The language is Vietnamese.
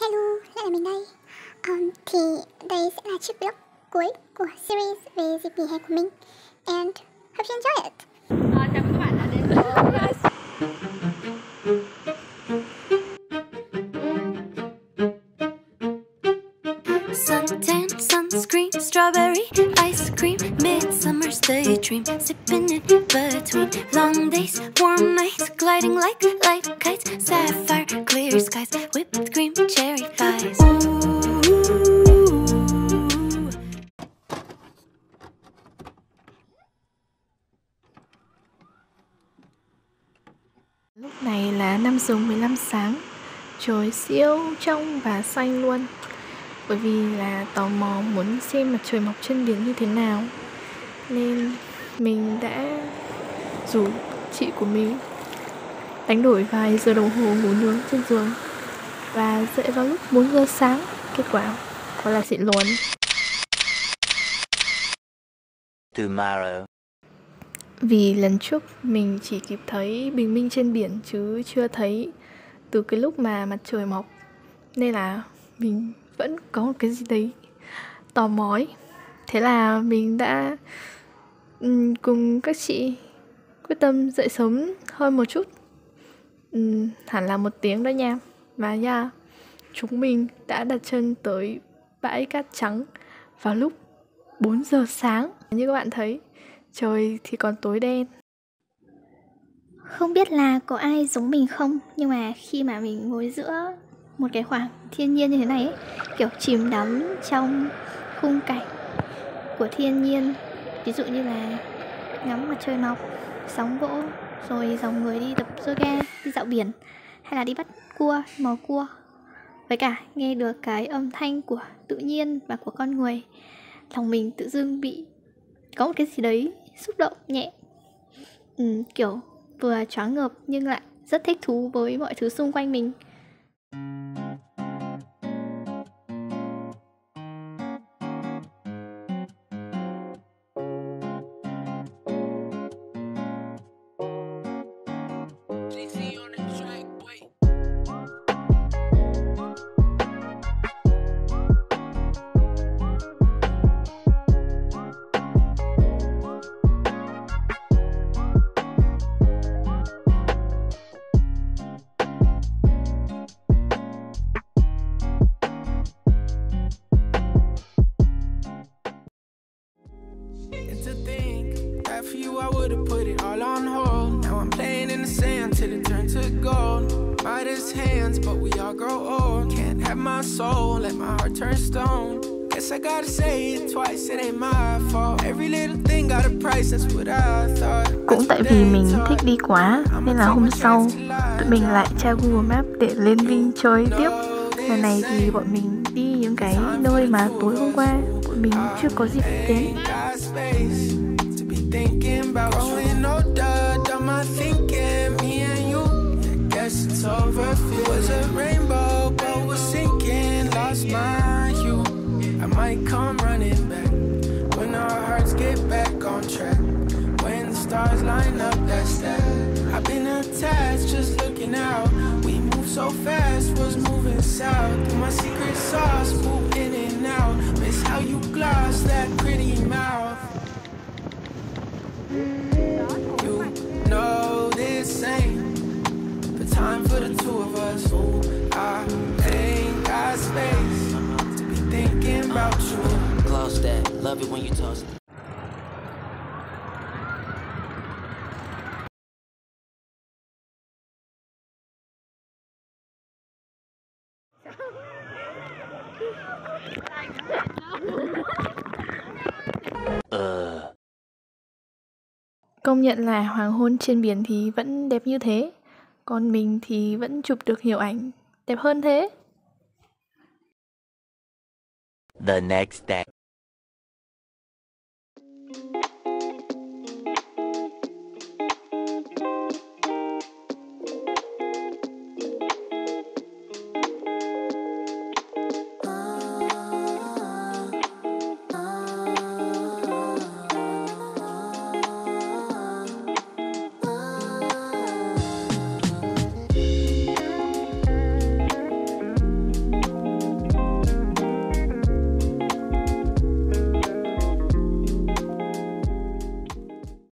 Hello, lại là mình đây. Um, Thì đây sẽ là chiếc vlog cuối của series về dịp nghỉ hè của mình. And hope you enjoy it. Uh, chào mừng các bạn. Cream, strawberry, ice cream, midsummer's daydream, sipping in between long days, warm nights, gliding like light kites, sapphire, clear skies, whipped cream, cherry pies. Ooh. Lúc này là 5 giờ 15 sáng Trời siêu trong và xanh luôn bởi vì là tò mò muốn xem mặt trời mọc trên biển như thế nào. Nên mình đã rủ chị của mình đánh đổi vài giờ đồng hồ ngủ nướng trên giường. Và dậy vào lúc 4 giờ sáng Kết quả quá là xịn luôn. Tomorrow. Vì lần trước mình chỉ kịp thấy bình minh trên biển chứ chưa thấy từ cái lúc mà mặt trời mọc. Nên là mình vẫn có một cái gì đấy tò mò ấy. Thế là mình đã um, cùng các chị quyết tâm dậy sớm hơn một chút. Um, Hẳn là một tiếng đó nha. Và yeah, chúng mình đã đặt chân tới bãi cát trắng vào lúc 4 giờ sáng. Như các bạn thấy trời thì còn tối đen. Không biết là có ai giống mình không Nhưng mà khi mà mình ngồi giữa một cái khoảng thiên nhiên như thế này ấy, Kiểu chìm đắm trong khung cảnh của thiên nhiên. Ví dụ như là ngắm mặt trời mọc, sóng vỗ Rồi dòng người đi tập yoga, đi dạo biển Hay là đi bắt cua, mò cua. Với cả nghe được cái âm thanh của tự nhiên và của con người Lòng mình tự dưng bị có một cái gì đấy xúc động nhẹ. Ừ, kiểu vừa choáng ngợp nhưng lại rất thích thú với mọi thứ xung quanh mình. For you I would have put it all on hold. Now I'm playing in the sand till it turned to gold. Midas hands, but we all grow old. Can't have my soul, let my heart turn stone. Guess I gotta say it twice, it ain't my fault. Every little thing got a price, that's what I thought. Cũng tại vì mình thích đi quá Nên là hôm sau Tụi mình lại tra Google Maps để lên Vinh chơi tiếp Lần này thì bọn mình đi những cái nơi mà tối hôm qua Bọn mình chưa có dịp đến about growing older. Done my thinking, me and you. Guess it's over. It was a rainbow, but was sinking. Lost my hue. I might come running back when our hearts get back on track. When the stars line up, that's that. I've been attached, just looking out. We move so fast, was moving south. Through My secret sauce, move in and out. Miss how you gloss that pretty mouth. Love it when you toss it. Công nhận là hoàng hôn trên biển thì vẫn đẹp như thế Còn mình thì vẫn chụp được nhiều ảnh đẹp hơn thế The next day.